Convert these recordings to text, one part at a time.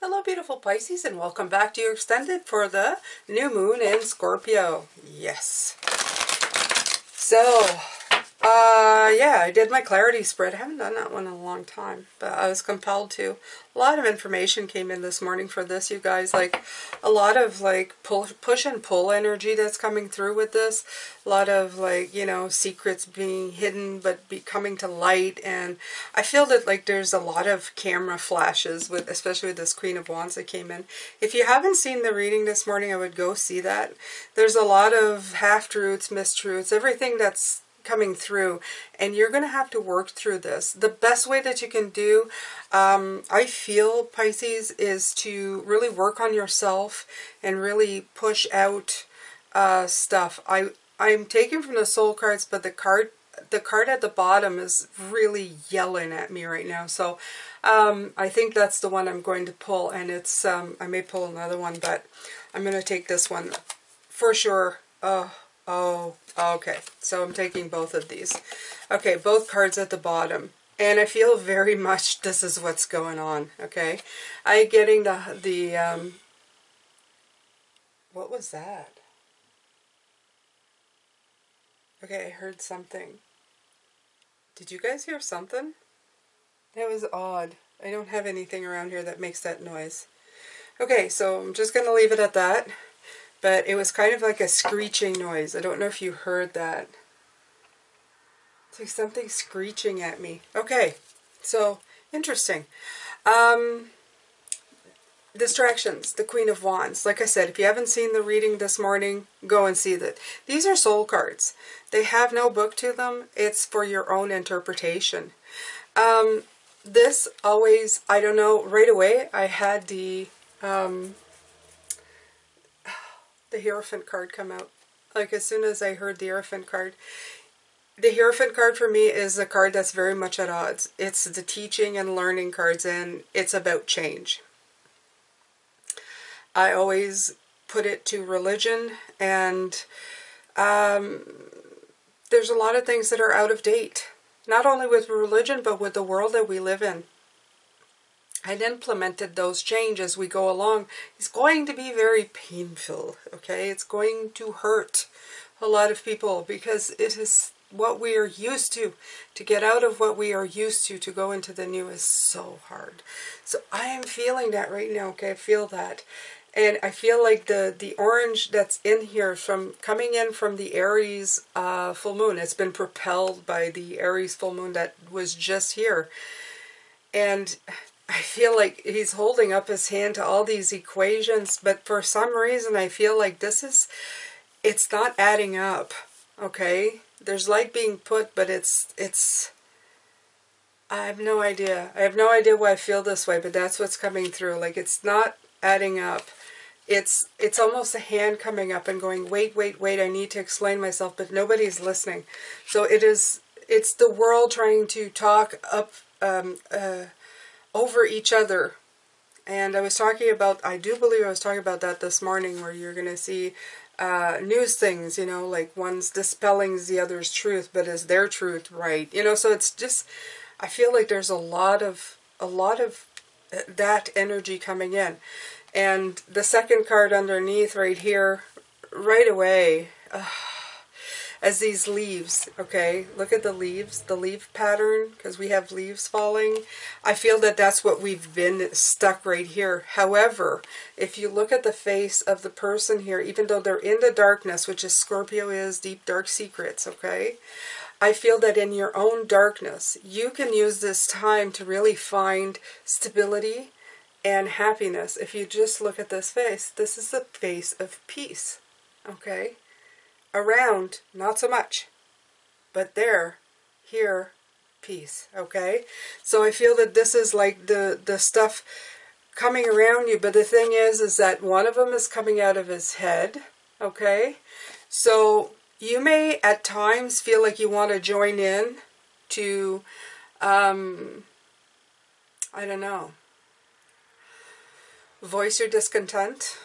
Hello beautiful Pisces and welcome back to your extended for the new moon in Scorpio. Yes. So, uh, yeah, I did my clarity spread. I haven't done that one in a long time, but I was compelled to. A lot of information came in this morning for this, you guys. Like, a lot of, like, pull, push and pull energy that's coming through with this. A lot of, like, you know, secrets being hidden but be coming to light. And I feel that, like, there's a lot of camera flashes, with especially with this Queen of Wands that came in. If you haven't seen the reading this morning, I would go see that. There's a lot of half-truths, mistruths, everything that's coming through and you're going to have to work through this. The best way that you can do, um, I feel, Pisces, is to really work on yourself and really push out uh, stuff. I, I'm taking from the soul cards, but the card the card at the bottom is really yelling at me right now. So um, I think that's the one I'm going to pull. And it's, um, I may pull another one, but I'm going to take this one for sure. Oh, Oh, okay. So I'm taking both of these. Okay, both cards at the bottom. And I feel very much this is what's going on, okay? I getting the, the, um, what was that? Okay, I heard something. Did you guys hear something? That was odd. I don't have anything around here that makes that noise. Okay, so I'm just going to leave it at that. But it was kind of like a screeching noise. I don't know if you heard that. It's like something screeching at me. Okay, so interesting. Um, distractions, the Queen of Wands. Like I said, if you haven't seen the reading this morning, go and see that. These are soul cards. They have no book to them. It's for your own interpretation. Um, this always, I don't know, right away I had the um, the Hierophant card come out. Like as soon as I heard the Hierophant card. The Hierophant card for me is a card that's very much at odds. It's the teaching and learning cards and it's about change. I always put it to religion and um, there's a lot of things that are out of date. Not only with religion, but with the world that we live in and implemented those changes we go along is going to be very painful, okay? It's going to hurt a lot of people because it is what we are used to. To get out of what we are used to, to go into the new is so hard. So I am feeling that right now, okay? I feel that. And I feel like the, the orange that's in here from coming in from the Aries uh, full moon, it's been propelled by the Aries full moon that was just here. And I feel like he's holding up his hand to all these equations, but for some reason I feel like this is, it's not adding up, okay? There's light being put, but it's, it's, I have no idea. I have no idea why I feel this way, but that's what's coming through. Like, it's not adding up. It's, it's almost a hand coming up and going, wait, wait, wait, I need to explain myself, but nobody's listening. So it is, it's the world trying to talk up, um, uh, over each other. And I was talking about, I do believe I was talking about that this morning, where you're going to see uh, news things, you know, like one's dispelling the other's truth, but is their truth right? You know, so it's just, I feel like there's a lot of, a lot of that energy coming in. And the second card underneath right here, right away, uh, as these leaves, okay? Look at the leaves, the leaf pattern, because we have leaves falling. I feel that that's what we've been stuck right here. However, if you look at the face of the person here, even though they're in the darkness, which is Scorpio is, deep dark secrets, okay? I feel that in your own darkness, you can use this time to really find stability and happiness. If you just look at this face, this is the face of peace, okay? Around, not so much. But there, here, peace, okay? So I feel that this is like the, the stuff coming around you, but the thing is, is that one of them is coming out of his head, okay? So you may at times feel like you want to join in to, um, I don't know, voice your discontent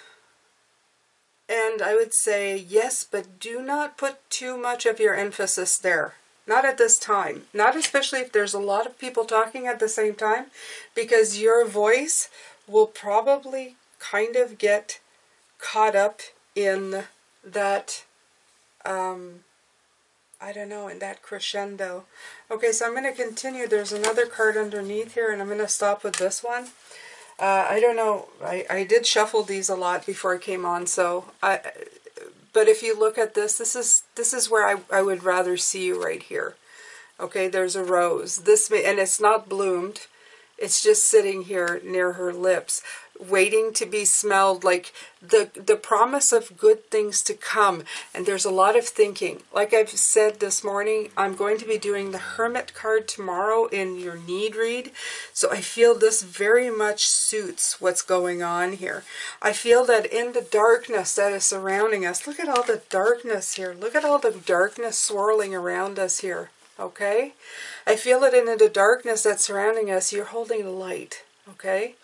and I would say yes, but do not put too much of your emphasis there. Not at this time. Not especially if there's a lot of people talking at the same time, because your voice will probably kind of get caught up in that um, I don't know, in that crescendo. Okay, so I'm going to continue. There's another card underneath here, and I'm going to stop with this one. Uh, I don't know. I, I did shuffle these a lot before I came on, so I. But if you look at this, this is this is where I, I would rather see you right here. Okay, there's a rose. This may, and it's not bloomed. It's just sitting here near her lips waiting to be smelled like the the promise of good things to come. And there's a lot of thinking. Like i've said this morning i'm going to be doing the hermit card tomorrow in your need read. So i feel this very much suits what's going on here. I feel that in the darkness that is surrounding us look at all the darkness here. Look at all the darkness swirling around us here okay? I feel it in the darkness that's surrounding us you're holding the light okay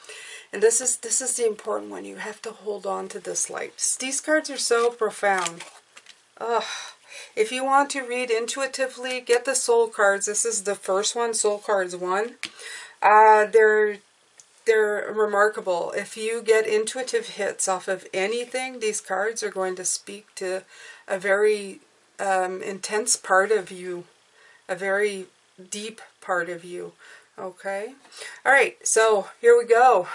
and this is this is the important one. You have to hold on to this light. These cards are so profound. Ugh. If you want to read intuitively, get the soul cards. This is the first one, soul cards one. Uh, they're they're remarkable. If you get intuitive hits off of anything, these cards are going to speak to a very um, intense part of you, a very deep part of you. Okay? All right, so here we go.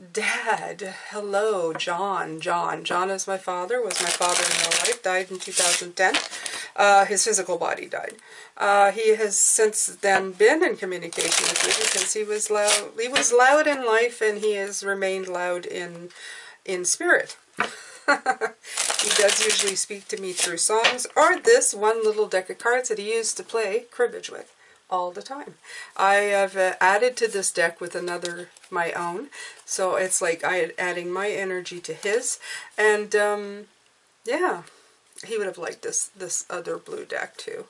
Dad, hello, John. John. John is my father, was my father in real life, died in 2010. Uh, his physical body died. Uh, he has since then been in communication with me because he was loud. He was loud in life, and he has remained loud in in spirit. he does usually speak to me through songs or this one little deck of cards that he used to play cribbage with all the time. I have uh, added to this deck with another, my own. So it's like I adding my energy to his. And um, yeah, he would have liked this, this other blue deck too.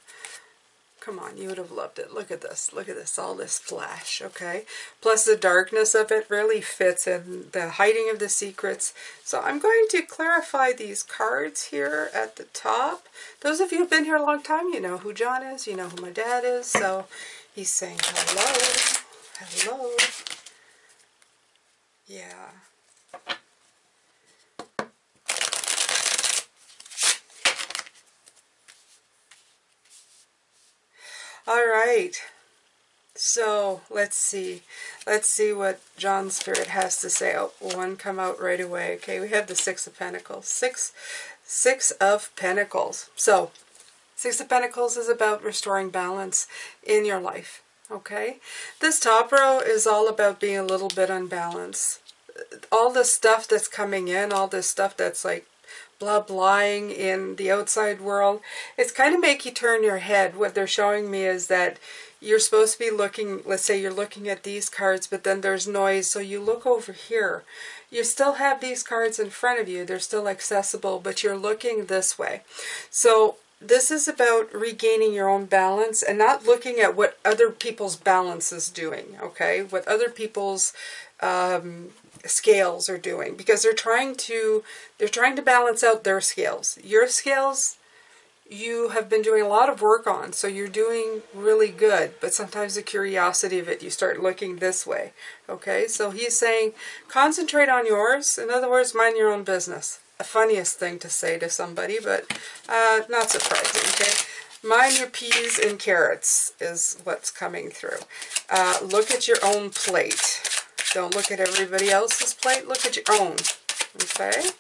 Come on, you would have loved it. Look at this. Look at this. All this flash, okay? Plus the darkness of it really fits in the hiding of the secrets. So I'm going to clarify these cards here at the top. Those of you who've been here a long time, you know who John is. You know who my dad is. So he's saying hello. Hello. Yeah. All right. So let's see. Let's see what John Spirit has to say. Oh, one come out right away. Okay, we have the Six of Pentacles. Six, Six of Pentacles. So, Six of Pentacles is about restoring balance in your life. Okay, this top row is all about being a little bit unbalanced. All the stuff that's coming in, all this stuff that's like blah lying in the outside world. It's kind of make you turn your head. What they're showing me is that you're supposed to be looking, let's say you're looking at these cards, but then there's noise, so you look over here. You still have these cards in front of you. They're still accessible, but you're looking this way. So this is about regaining your own balance and not looking at what other people's balance is doing, okay? What other people's um, scales are doing because they're trying to they're trying to balance out their scales. Your scales you have been doing a lot of work on, so you're doing really good. But sometimes the curiosity of it, you start looking this way. Okay, so he's saying concentrate on yours. In other words, mind your own business. A funniest thing to say to somebody, but uh, not surprising. Okay, mind your peas and carrots is what's coming through. Uh, look at your own plate. Don't look at everybody else's plate. Look at your own. Okay?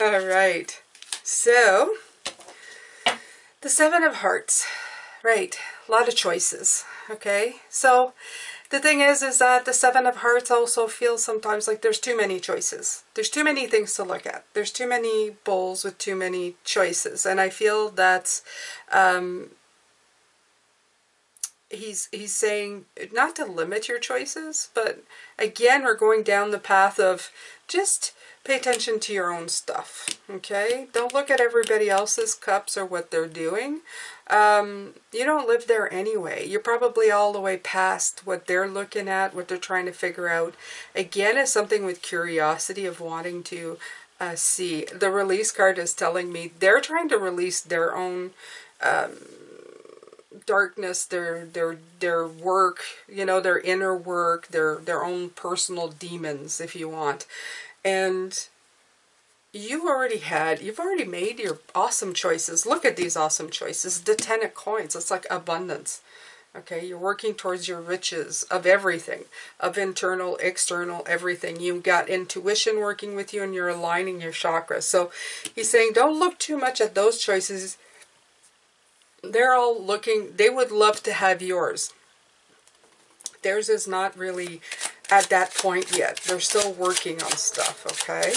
All right. So, the Seven of Hearts. Right. A lot of choices. Okay? So, the thing is, is that the Seven of Hearts also feels sometimes like there's too many choices. There's too many things to look at. There's too many bowls with too many choices. And I feel that um, he's he's saying not to limit your choices, but again, we're going down the path of just pay attention to your own stuff. Okay? Don't look at everybody else's cups or what they're doing. Um, you don't live there anyway. You're probably all the way past what they're looking at, what they're trying to figure out. Again, it's something with curiosity of wanting to uh, see. The release card is telling me they're trying to release their own um, darkness, their their their work, you know, their inner work, their their own personal demons, if you want, and you already had, you've already made your awesome choices. Look at these awesome choices. The Ten of Coins. It's like abundance. Okay, you're working towards your riches of everything, of internal, external, everything. You've got intuition working with you and you're aligning your chakras. So he's saying don't look too much at those choices. They're all looking, they would love to have yours. Theirs is not really at that point yet. They're still working on stuff, okay?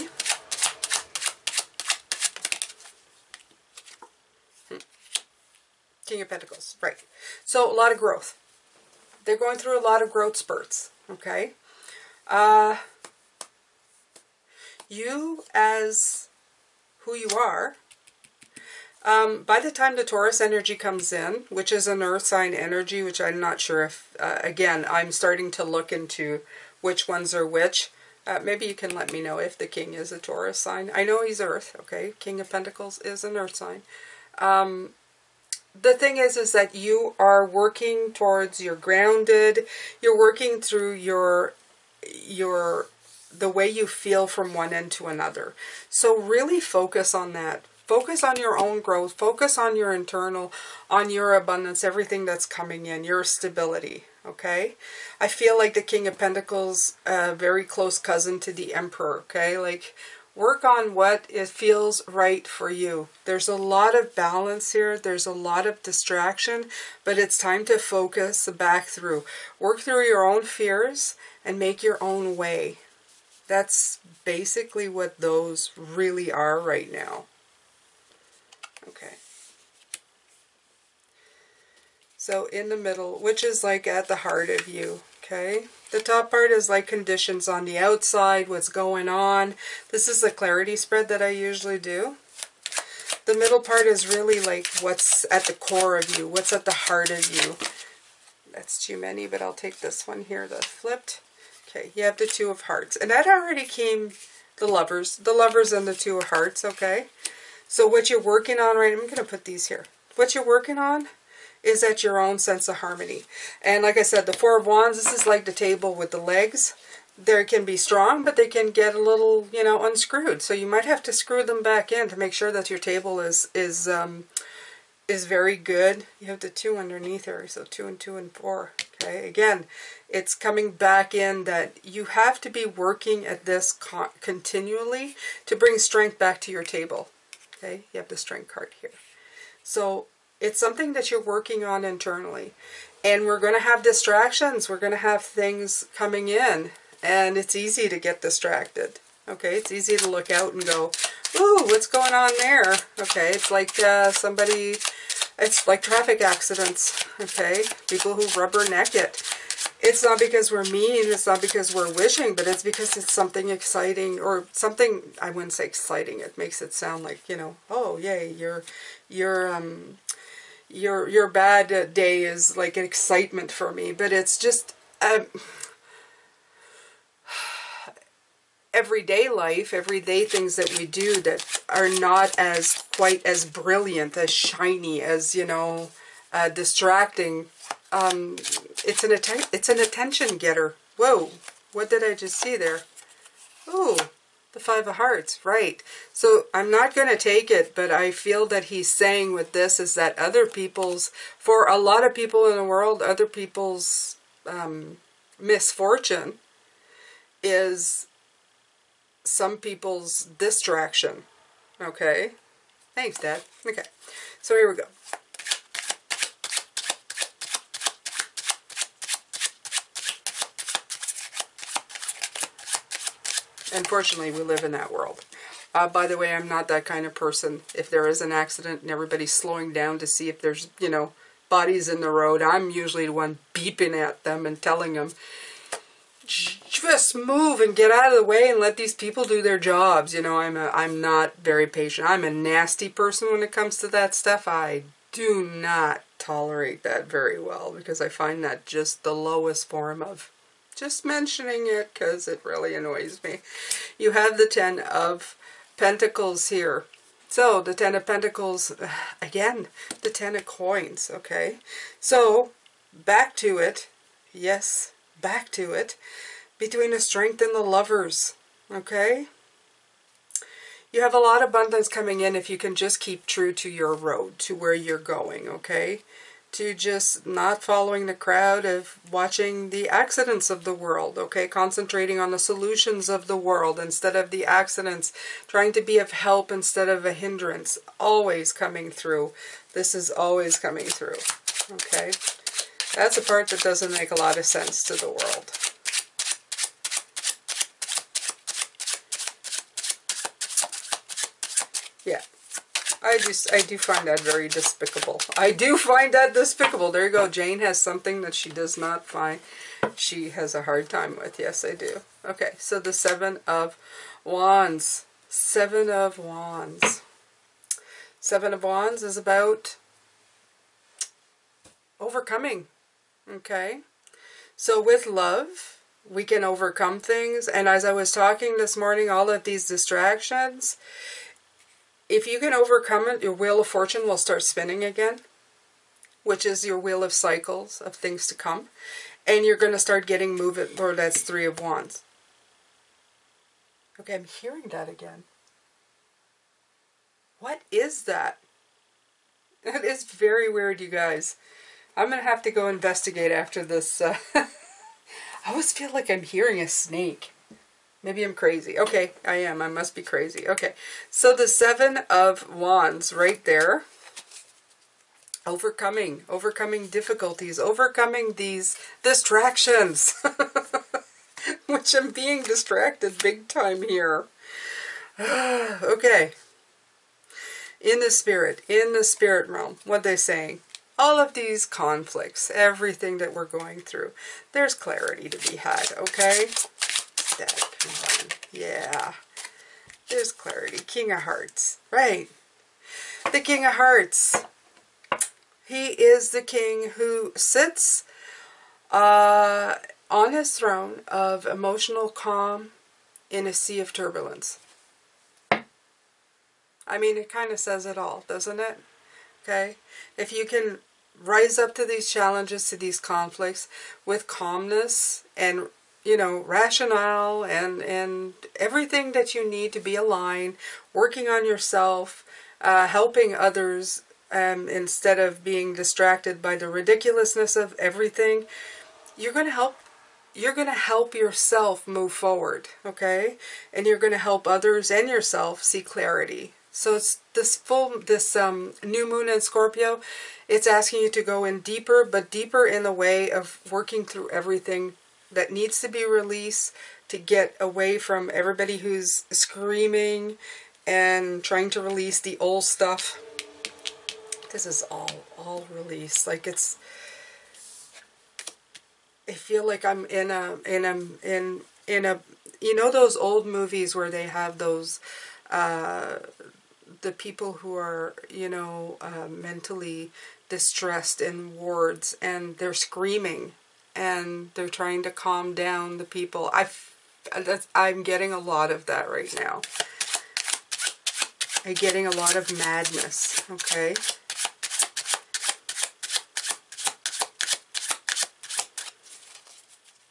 King of Pentacles, right. So a lot of growth. They're going through a lot of growth spurts, okay? Uh, you as who you are, um, by the time the Taurus energy comes in, which is an earth sign energy, which I'm not sure if, uh, again, I'm starting to look into which ones are which. Uh, maybe you can let me know if the king is a Taurus sign. I know he's earth, okay? King of Pentacles is an earth sign. Um, the thing is is that you are working towards you're grounded you're working through your your the way you feel from one end to another so really focus on that focus on your own growth focus on your internal on your abundance everything that's coming in your stability okay i feel like the king of pentacles a very close cousin to the emperor okay like Work on what it feels right for you. There's a lot of balance here. There's a lot of distraction, but it's time to focus back through. Work through your own fears and make your own way. That's basically what those really are right now. Okay. So in the middle, which is like at the heart of you, okay? The top part is like conditions on the outside, what's going on. This is the clarity spread that I usually do. The middle part is really like what's at the core of you, what's at the heart of you. That's too many, but I'll take this one here, the flipped. Okay, you have the two of hearts. And that already came, the lovers, the lovers and the two of hearts, okay? So what you're working on right, I'm going to put these here. What you're working on is at your own sense of harmony. And like I said, the Four of Wands, this is like the table with the legs. They can be strong, but they can get a little, you know, unscrewed. So you might have to screw them back in to make sure that your table is is um, is very good. You have the two underneath here, so two and two and four. Okay, again, it's coming back in that you have to be working at this continually to bring strength back to your table. Okay, you have the strength card here. So it's something that you're working on internally. And we're going to have distractions. We're going to have things coming in. And it's easy to get distracted. Okay, it's easy to look out and go, ooh, what's going on there? Okay, it's like uh, somebody, it's like traffic accidents. Okay, people who rubberneck it. It's not because we're mean, it's not because we're wishing, but it's because it's something exciting or something, I wouldn't say exciting, it makes it sound like, you know, oh, yay, you're, you're, um, your your bad day is like an excitement for me, but it's just um, everyday life, everyday things that we do that are not as quite as brilliant, as shiny, as you know, uh, distracting. Um, it's an atten it's an attention getter. Whoa, what did I just see there? Ooh, the Five of Hearts, right. So I'm not going to take it, but I feel that he's saying with this is that other people's, for a lot of people in the world, other people's um, misfortune is some people's distraction. Okay. Thanks, Dad. Okay. So here we go. Unfortunately, we live in that world. Uh, by the way, I'm not that kind of person. If there is an accident and everybody's slowing down to see if there's, you know, bodies in the road, I'm usually the one beeping at them and telling them, just move and get out of the way and let these people do their jobs. You know, I'm a, I'm not very patient. I'm a nasty person when it comes to that stuff. I do not tolerate that very well because I find that just the lowest form of just mentioning it because it really annoys me. You have the Ten of Pentacles here. So the Ten of Pentacles, again, the Ten of Coins, okay? So back to it. Yes, back to it. Between the Strength and the Lovers, okay? You have a lot of abundance coming in if you can just keep true to your road, to where you're going, okay? To just not following the crowd of watching the accidents of the world, okay? Concentrating on the solutions of the world instead of the accidents. Trying to be of help instead of a hindrance. Always coming through. This is always coming through, okay? That's a part that doesn't make a lot of sense to the world. Yeah. I just, I do find that very despicable. I do find that despicable. There you go. Jane has something that she does not find she has a hard time with. Yes, I do. Okay, so the Seven of Wands. Seven of Wands. Seven of Wands is about overcoming. Okay? So with love, we can overcome things. And as I was talking this morning, all of these distractions, if you can overcome it, your wheel of fortune will start spinning again, which is your wheel of cycles of things to come. And you're going to start getting movement, or that's three of wands. Okay, I'm hearing that again. What is that? That is very weird, you guys. I'm going to have to go investigate after this. Uh, I always feel like I'm hearing a snake. Maybe I'm crazy. Okay, I am. I must be crazy. Okay, so the Seven of Wands right there. Overcoming, overcoming difficulties, overcoming these distractions. Which I'm being distracted big time here. okay. In the spirit, in the spirit realm, what they saying? All of these conflicts, everything that we're going through, there's clarity to be had, okay? Yeah. There's clarity. King of Hearts. Right. The King of Hearts. He is the king who sits uh, on his throne of emotional calm in a sea of turbulence. I mean, it kind of says it all, doesn't it? Okay? If you can rise up to these challenges, to these conflicts with calmness and you know, rationale and, and everything that you need to be aligned, working on yourself, uh, helping others um, instead of being distracted by the ridiculousness of everything, you're going to help you're going to help yourself move forward, okay? And you're going to help others and yourself see clarity. So it's this full this um, new moon in Scorpio, it's asking you to go in deeper, but deeper in the way of working through everything that needs to be released to get away from everybody who's screaming and trying to release the old stuff. This is all all release. Like it's I feel like I'm in a in a in in a you know those old movies where they have those uh the people who are you know uh, mentally distressed in wards and they're screaming and they're trying to calm down the people. I, I'm getting a lot of that right now. I'm getting a lot of madness, okay?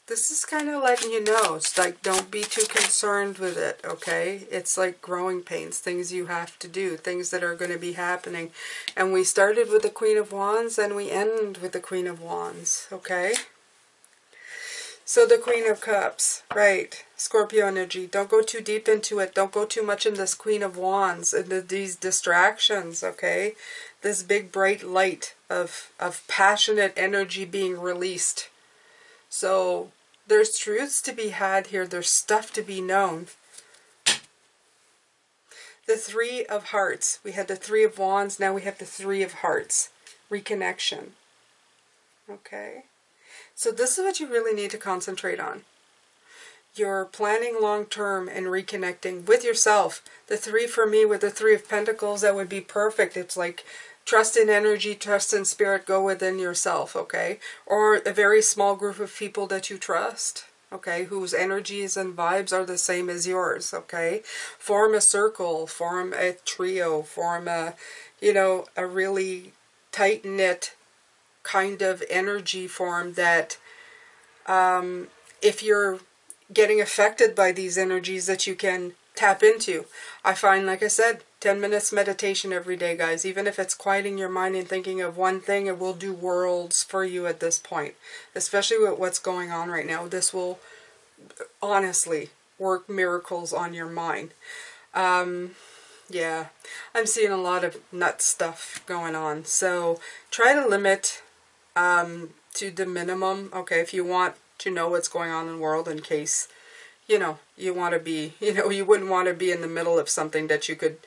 This is kind of letting you know. It's like, don't be too concerned with it, okay? It's like growing pains, things you have to do, things that are going to be happening. And we started with the Queen of Wands, and we end with the Queen of Wands, okay? So the Queen of Cups, right, Scorpio energy. Don't go too deep into it. Don't go too much in this Queen of Wands and the, these distractions, okay? This big bright light of, of passionate energy being released. So there's truths to be had here. There's stuff to be known. The Three of Hearts. We had the Three of Wands. Now we have the Three of Hearts. Reconnection. Okay. So this is what you really need to concentrate on. You're planning long term and reconnecting with yourself. The three for me with the three of pentacles, that would be perfect. It's like trust in energy, trust in spirit, go within yourself, okay? Or a very small group of people that you trust, okay, whose energies and vibes are the same as yours, okay? Form a circle, form a trio, form a, you know, a really tight-knit kind of energy form that um, if you're getting affected by these energies that you can tap into. I find, like I said, 10 minutes meditation every day, guys. Even if it's quieting your mind and thinking of one thing, it will do worlds for you at this point. Especially with what's going on right now. This will honestly work miracles on your mind. Um, yeah, I'm seeing a lot of nut stuff going on. So try to limit um, to the minimum. Okay, if you want to know what's going on in the world in case you know, you want to be, you know, you wouldn't want to be in the middle of something that you could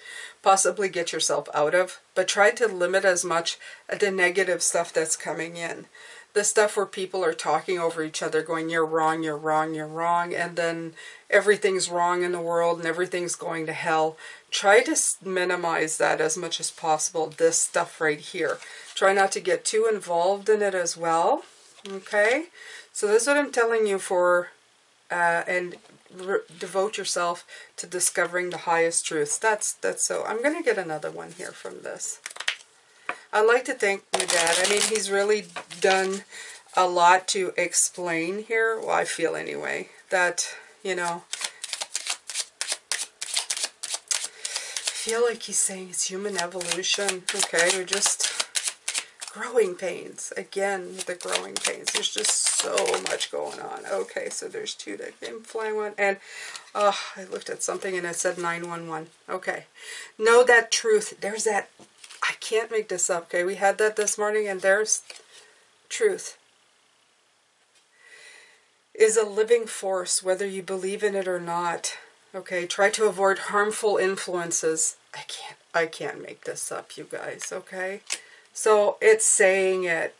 possibly get yourself out of, but try to limit as much the negative stuff that's coming in. The stuff where people are talking over each other, going, you're wrong, you're wrong, you're wrong, and then everything's wrong in the world and everything's going to hell. Try to minimize that as much as possible, this stuff right here. Try not to get too involved in it as well, okay? So this is what I'm telling you for uh, and devote yourself to discovering the highest truths. That's that's so. I'm going to get another one here from this. I'd like to thank my dad. I mean, he's really done a lot to explain here. Well, I feel anyway that you know. I feel like he's saying it's human evolution. Okay, we're just growing pains. Again, the growing pains. There's just so much going on. Okay, so there's two that came flying one. And oh, I looked at something and it said 911. Okay. Know that truth. There's that. I can't make this up. Okay, we had that this morning and there's truth. Is a living force, whether you believe in it or not. Okay, try to avoid harmful influences. I can't, I can't make this up, you guys, okay? So it's saying it.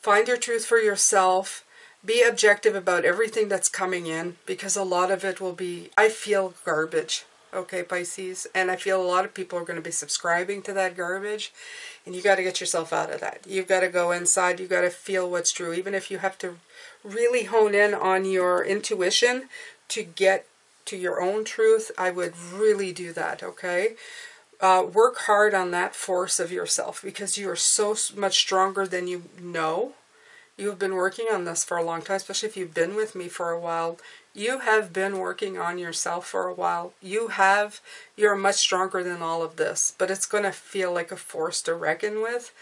Find your truth for yourself. Be objective about everything that's coming in because a lot of it will be, I feel garbage. Okay, Pisces. And I feel a lot of people are going to be subscribing to that garbage. And you got to get yourself out of that. You've got to go inside. You've got to feel what's true. Even if you have to really hone in on your intuition to get to your own truth, I would really do that, okay? uh, work hard on that force of yourself because you are so much stronger than you know. You've been working on this for a long time, especially if you've been with me for a while. You have been working on yourself for a while. You have, you're much stronger than all of this, but it's going to feel like a force to reckon with.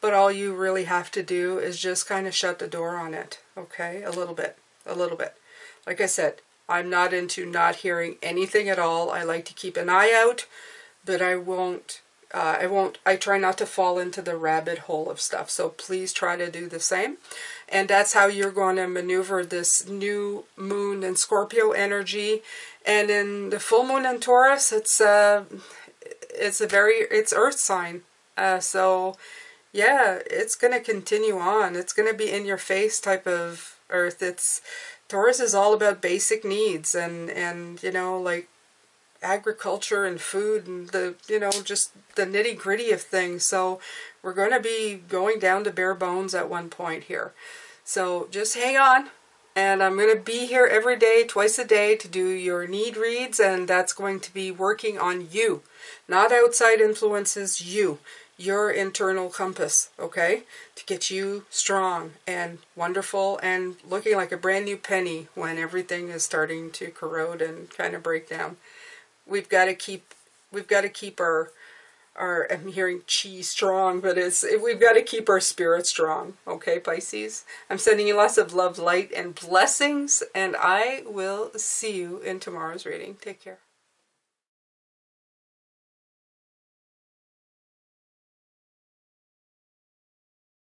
But all you really have to do is just kind of shut the door on it, okay? A little bit, a little bit. Like I said, I'm not into not hearing anything at all. I like to keep an eye out but I won't uh, I won't, I try not to fall into the rabbit hole of stuff. So please try to do the same. And that's how you're going to maneuver this new moon and Scorpio energy. And in the full moon in Taurus, it's a, uh, it's a very, it's earth sign. Uh, so yeah, it's going to continue on. It's going to be in your face type of earth. It's, Taurus is all about basic needs and, and, you know, like agriculture and food and the, you know, just the nitty gritty of things. So we're going to be going down to bare bones at one point here. So just hang on. And I'm going to be here every day, twice a day, to do your need reads, and that's going to be working on you, not outside influences, you, your internal compass, okay, to get you strong and wonderful and looking like a brand new penny when everything is starting to corrode and kind of break down we've got to keep we've got to keep our our I'm hearing chi strong, but it's we've got to keep our spirit strong. Okay, Pisces. I'm sending you lots of love, light, and blessings, and I will see you in tomorrow's reading. Take care.